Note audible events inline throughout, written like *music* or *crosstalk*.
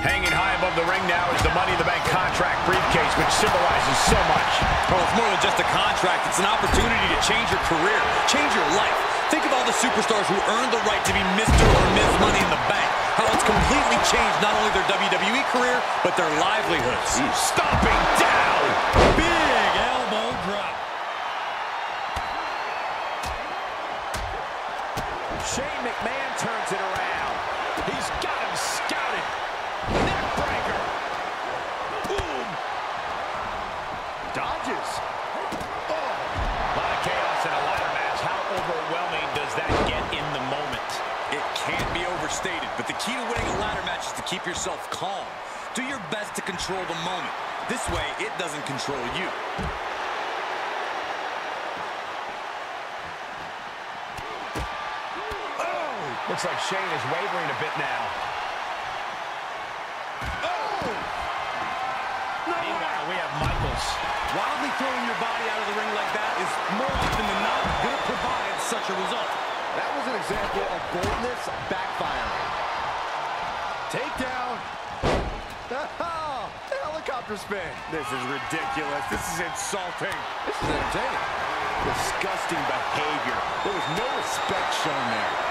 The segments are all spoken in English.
Hanging high above the ring now is the Money in the Bank contract briefcase, which symbolizes so much. Oh, it's more than just a contract. It's an opportunity to change your career, change your life. Think of all the superstars who earned the right to be Mr. or Ms. Money in the Bank. How it's completely changed not only their WWE career, but their livelihoods. Stomping down. Big elbow drop. Shane McMahon turns it around. He's got him scouted. Neckbreaker. Boom. Dodges. Oh. A lot of chaos in a ladder match. How overwhelming does that get in the moment? It can't be overstated, but the key to winning a ladder match is to keep yourself calm. Do your best to control the moment. This way, it doesn't control you. Oh, looks like Shane is wavering a bit now. Oh! Meanwhile, we have Michaels. Wildly throwing your body out of the ring like that is more often than not going to provide such a result. That was an example of boldness backfiring. Takedown. *laughs* Helicopter spin. This is ridiculous. This is insulting. This is entertaining. Disgusting behavior. There was no respect shown there.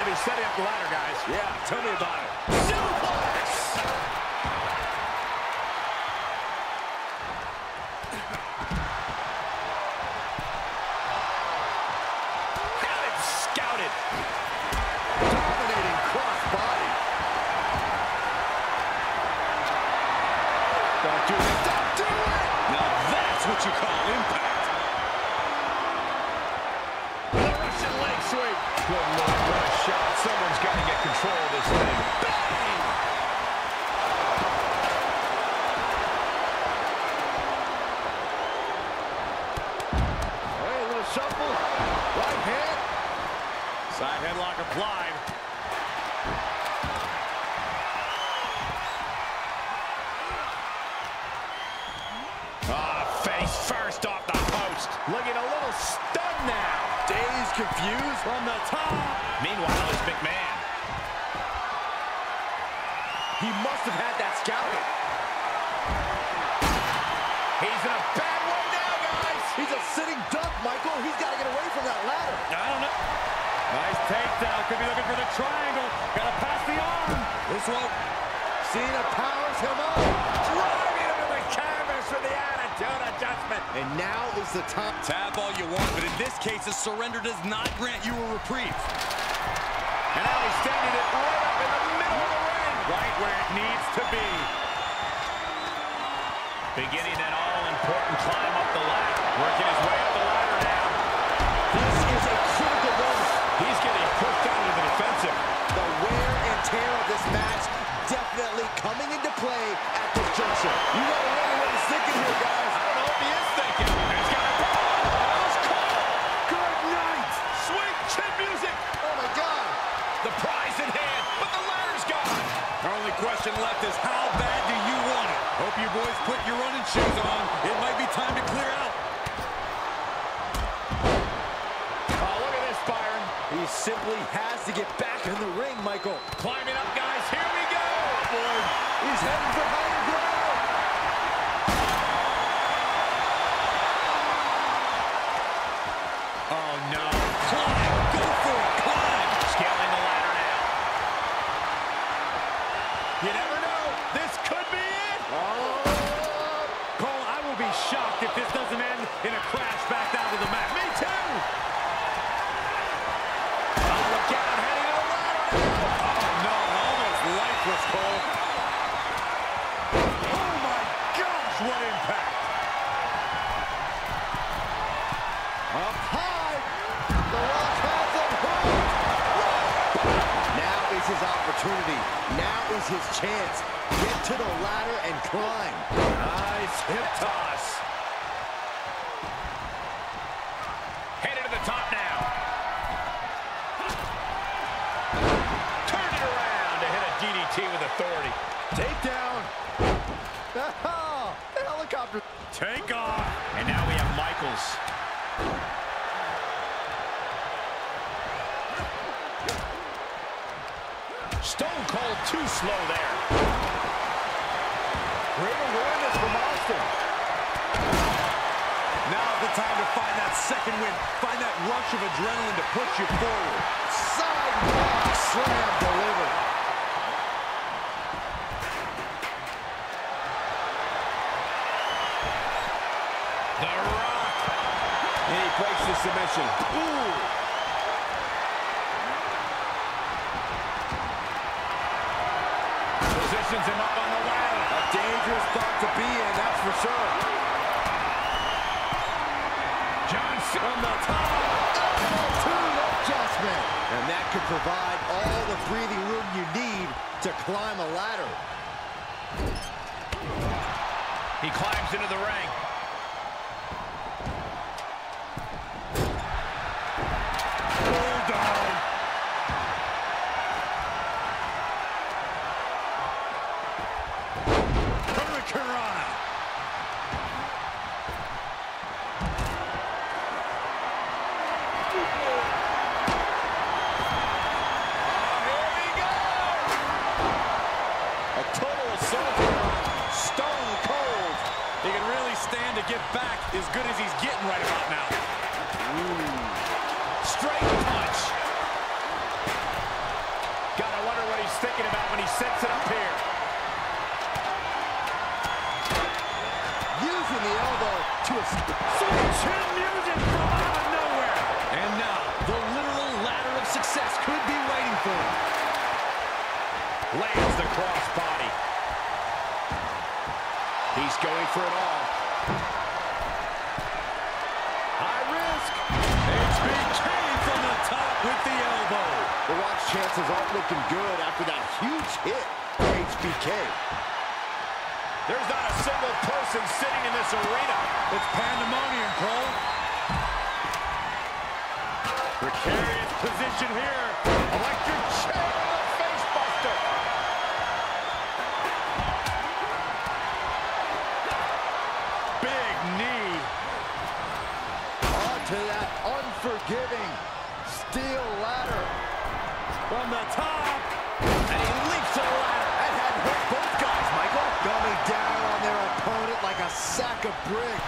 To be setting up the ladder, guys. Yeah, tell me about it. Suplex. Got it scouted. Dominating crossbody. Don't do it. Don't do it. Now that's what you call impact. The Russian leg sweep. Good lord, control this thing. Bang! Hey, a little shuffle. Right hand. Side headlock applied. Ah, face first off the post. Looking a little stunned now. Dazed, confused. From the top. Meanwhile, is McMahon. He must have had that scouted. He's in a bad way now, guys. He's a sitting duck, Michael. He's got to get away from that ladder. I don't know. Nice takedown. Could be looking for the triangle. Got to pass the arm. This one, Cena powers him up. Driving him to the canvas for the attitude adjustment. And now is the time. Tap all you want, but in this case, a surrender does not grant you a reprieve. And now he's standing it right up in the middle of the ring. Right where it needs to be. Beginning that all-important climb up the ladder. Working his way up the ladder now. This is a critical moment. He's getting pushed out into the defensive. The wear and tear of this match definitely coming into play at this juncture. You gotta wonder what he's thinking here, guys. I don't know what he is thinking. He's got a Almost caught. Good night. Sweet chin music. Oh my God. The prize in hand, but the ladder's gone. Our only question left is how bad do you want it? Hope you boys put your running shoes on. It might be time to clear out. Oh, look at this, Byron. He simply has to get back in the ring, Michael. Climbing up, guys. Here we go. Boy, he's heading lifeless, Cole. Oh my gosh, what impact. up high. The Rock has him. Now is his opportunity. Now is his chance. Get to the ladder and climb. Nice hip toss. Headed to the top now. Turn it around to hit a DDT with authority. Takedown. Oh, *laughs* the helicopter. Take off. And now we have Michaels. Stone Cold too slow there. Great awareness from Austin. Now's the time to find that second win. Find that rush of adrenaline to push you forward. Could provide all the breathing room you need to climb a ladder. He climbs into the ring. Going for it all. High risk. HBK from the top with the elbow. The Rock's chances aren't looking good after that huge hit for HBK. There's not a single person sitting in this arena. It's pandemonium, Cole. Precarious position here. A brick.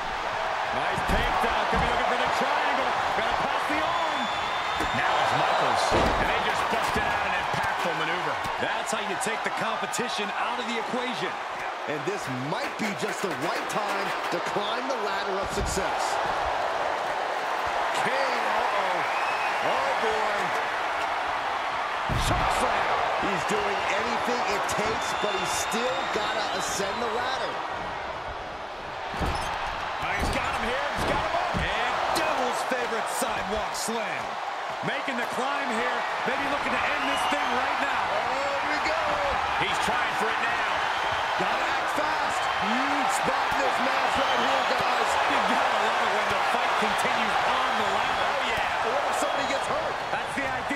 Nice takedown. Could be looking for the triangle. Gotta pass the arm. Now it's Michaels. And they just busted out an impactful maneuver. That's how you take the competition out of the equation. And this might be just the right time to climb the ladder of success. King, uh-oh. Oh, boy. Slam. He's doing anything it takes, but he's still got to ascend the ladder. Sidewalk slam. Making the climb here. Maybe looking to end this thing right now. Oh, here we go. He's trying for it now. Gotta act fast. Huge spot in this match right here, guys. You gotta love it when the fight continues on the ladder. Oh, yeah. What if somebody gets hurt? That's the idea.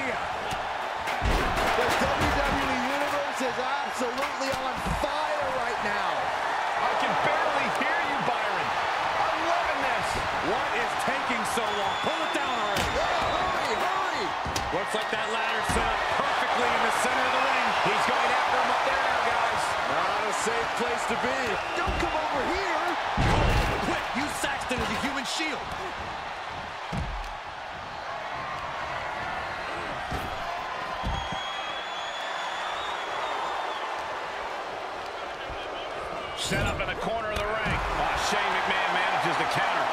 Be. Don't come over here. Quick, use Saxton as a human shield. Set up in the corner of the ring. Oh, Shane McMahon manages the counter.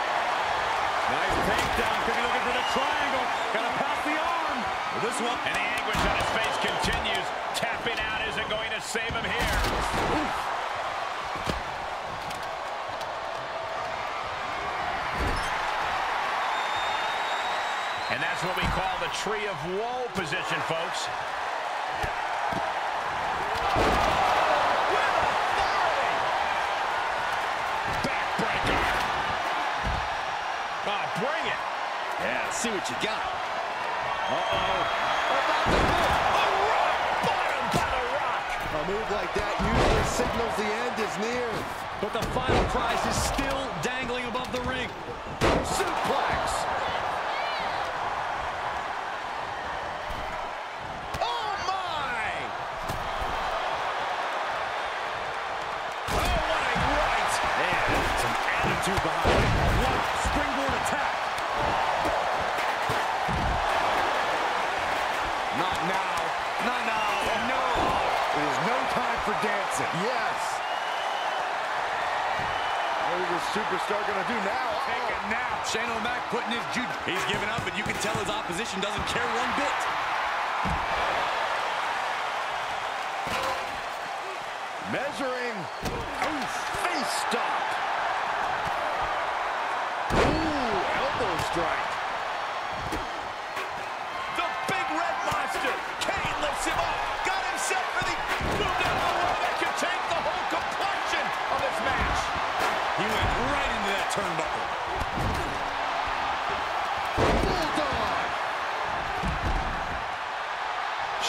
Nice takedown. Could be looking for the triangle. Gotta pass the arm. This one. And the anguish on his face continues. Tapping out isn't going to save him here. And that's what we call the tree of woe position, folks. Backbreaker. Ah, bring it. Yeah, see what you got. Uh-oh. About to move. A rock bottom by the rock. A move like that usually signals the end is near. But the final prize is still dangling above the ring. Suplex. Oh, my. Oh, what a right. And some attitude behind it. What springboard attack. Not now. Not now. No. It is no time for dancing. Yes. What is this superstar going to do now? Take a nap. Shane O'Mac putting his jude. He's given up, but you can tell his opposition doesn't care one bit. Measuring. Ooh, face stop.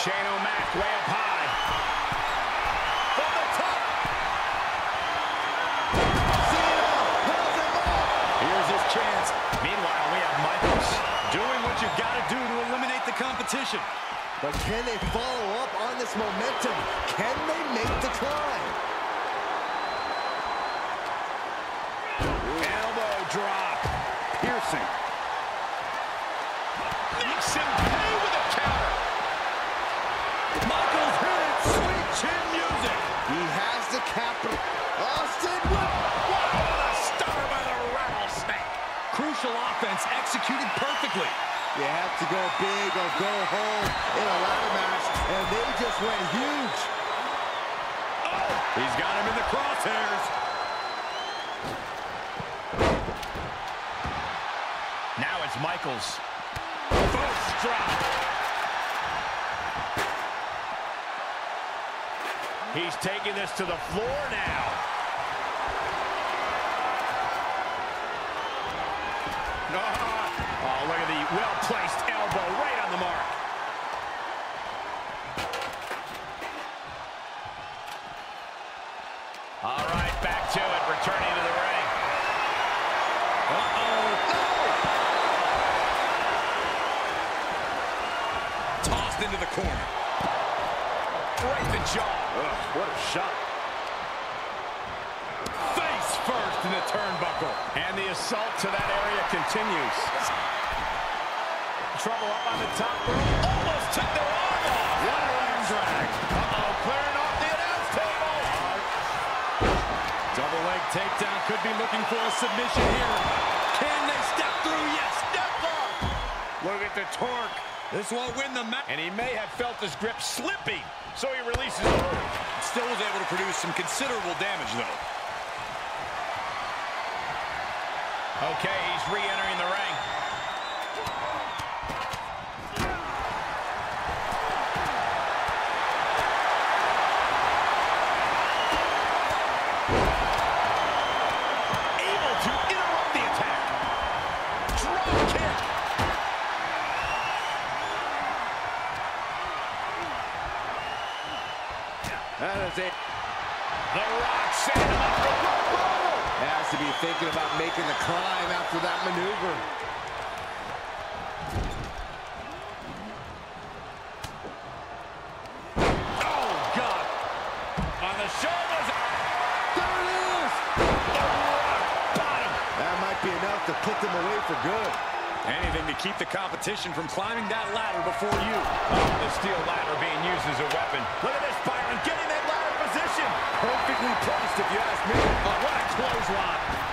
Shane O'Mac way up high. From the top. Cena pulls him up. Here's his chance. Meanwhile, we have Michaels. Doing what you gotta do to eliminate the competition. But can they follow up on this momentum? Can they make the climb? Elbow drop. Piercing. Makes perfectly. You have to go big or go home in a ladder match, and they just went huge. Oh, he's got him in the crosshairs. Now it's Michaels. First drop. He's taking this to the floor now. Oh, the well-placed elbow right on the mark. All right, back to it, returning to the ring. Uh-oh. Tossed into the corner. Right the jaw. Ugh, what a shot. Face first in the turnbuckle. And the assault to that area continues. Trouble up on the top rope. Almost took their arm off. What an arm drag. Uh-oh, clearing off the announce table. Double leg takedown. Could be looking for a submission here. Can they step through? Yes. Step up. Look at the torque. This won't win the match. And he may have felt his grip slipping, so he releases it. Still was able to produce some considerable damage, though. Okay, he's re-entering the ring. Thinking about making the climb after that maneuver. Oh, God. On the shoulders. There it is. That might be enough to put them away for good. Anything to keep the competition from climbing that ladder before you. Oh, the steel ladder being used as a weapon. Look at this, Byron, getting that ladder position. Perfectly placed, if you ask me. Oh, what a clothesline. Oh,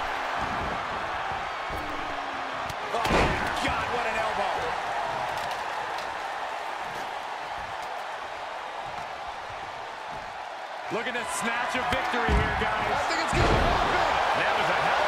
Looking to snatch a victory here, I guys. think it's going to happen. That was a hell